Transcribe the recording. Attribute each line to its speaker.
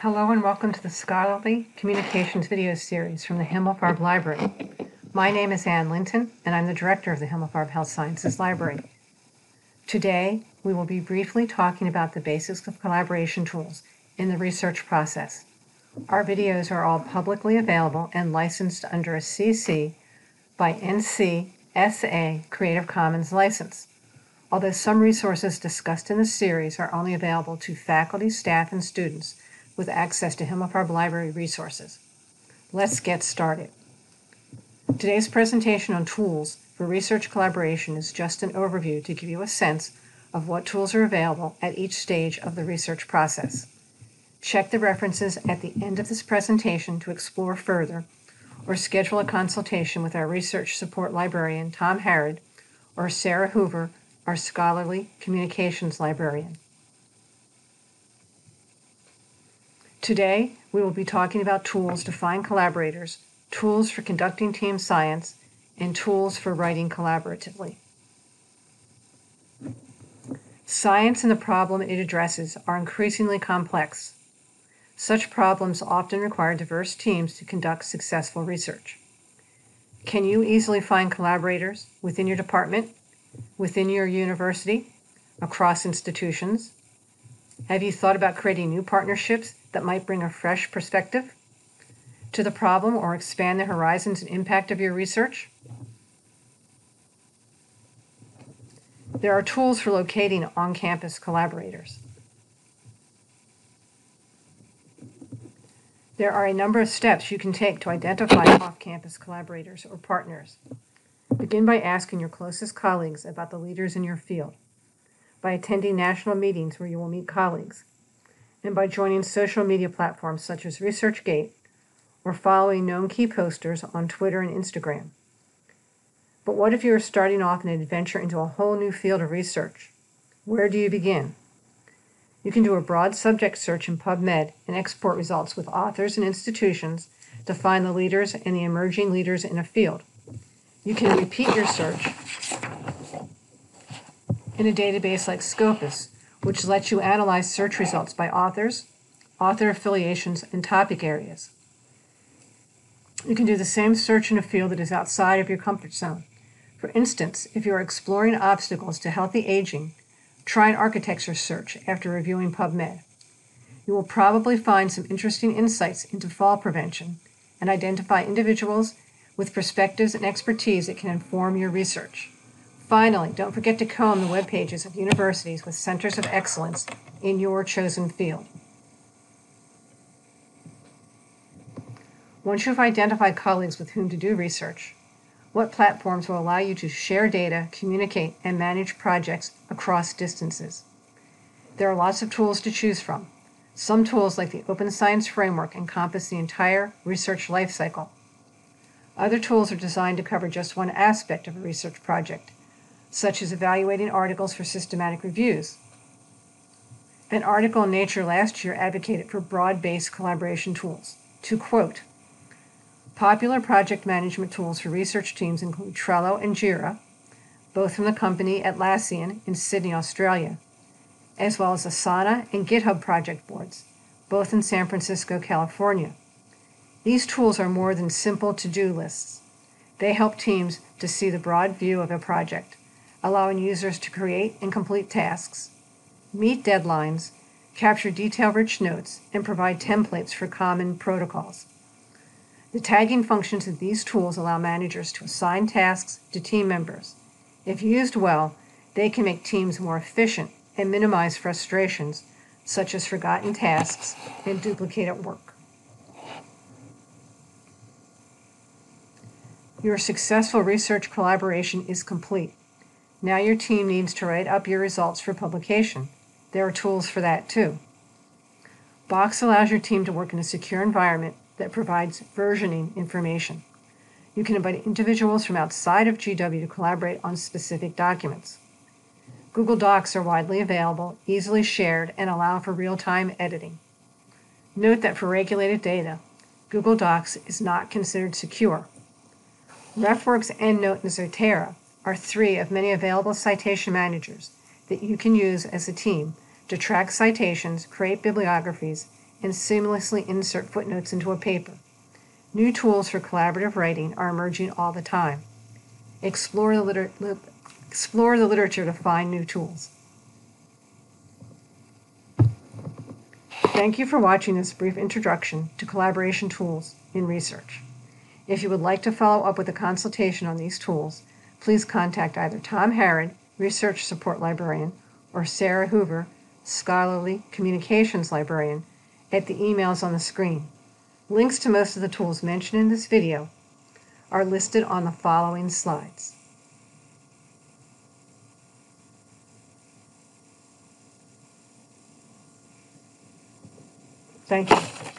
Speaker 1: Hello and welcome to the Scholarly Communications video series from the Himmelfarb Library. My name is Anne Linton and I'm the director of the Himmelfarb Health Sciences Library. Today, we will be briefly talking about the basics of collaboration tools in the research process. Our videos are all publicly available and licensed under a CC by NC SA Creative Commons license. Although some resources discussed in this series are only available to faculty, staff, and students with access to Himmelfarb Library resources. Let's get started. Today's presentation on tools for research collaboration is just an overview to give you a sense of what tools are available at each stage of the research process. Check the references at the end of this presentation to explore further or schedule a consultation with our research support librarian, Tom Harrod, or Sarah Hoover, our scholarly communications librarian. Today, we will be talking about tools to find collaborators, tools for conducting team science, and tools for writing collaboratively. Science and the problem it addresses are increasingly complex. Such problems often require diverse teams to conduct successful research. Can you easily find collaborators within your department, within your university, across institutions? Have you thought about creating new partnerships that might bring a fresh perspective to the problem or expand the horizons and impact of your research? There are tools for locating on campus collaborators. There are a number of steps you can take to identify off campus collaborators or partners. Begin by asking your closest colleagues about the leaders in your field, by attending national meetings where you will meet colleagues, and by joining social media platforms such as ResearchGate or following known key posters on Twitter and Instagram. But what if you are starting off an adventure into a whole new field of research? Where do you begin? You can do a broad subject search in PubMed and export results with authors and institutions to find the leaders and the emerging leaders in a field. You can repeat your search in a database like Scopus, which lets you analyze search results by authors, author affiliations, and topic areas. You can do the same search in a field that is outside of your comfort zone. For instance, if you are exploring obstacles to healthy aging, Try an architecture search after reviewing PubMed. You will probably find some interesting insights into fall prevention and identify individuals with perspectives and expertise that can inform your research. Finally, don't forget to comb the web pages of universities with centers of excellence in your chosen field. Once you've identified colleagues with whom to do research, what platforms will allow you to share data, communicate, and manage projects across distances? There are lots of tools to choose from. Some tools, like the Open Science Framework, encompass the entire research lifecycle. Other tools are designed to cover just one aspect of a research project, such as evaluating articles for systematic reviews. An article in Nature last year advocated for broad based collaboration tools. To quote, Popular project management tools for research teams include Trello and Jira, both from the company Atlassian in Sydney, Australia, as well as Asana and GitHub project boards, both in San Francisco, California. These tools are more than simple to do lists. They help teams to see the broad view of a project, allowing users to create and complete tasks, meet deadlines, capture detail rich notes, and provide templates for common protocols. The tagging functions of these tools allow managers to assign tasks to team members. If used well, they can make teams more efficient and minimize frustrations, such as forgotten tasks and duplicated work. Your successful research collaboration is complete. Now your team needs to write up your results for publication. There are tools for that too. Box allows your team to work in a secure environment that provides versioning information. You can invite individuals from outside of GW to collaborate on specific documents. Google Docs are widely available, easily shared, and allow for real time editing. Note that for regulated data, Google Docs is not considered secure. RefWorks, EndNote, and Zotero are three of many available citation managers that you can use as a team to track citations, create bibliographies, and seamlessly insert footnotes into a paper. New tools for collaborative writing are emerging all the time. Explore the, liter- li- explore the literature to find new tools. Thank you for watching this brief introduction to collaboration tools in research. If you would like to follow up with a consultation on these tools, please contact either Tom Harrod, Research Support Librarian, or Sarah Hoover, Scholarly Communications Librarian, at the emails on the screen. Links to most of the tools mentioned in this video are listed on the following slides. Thank you.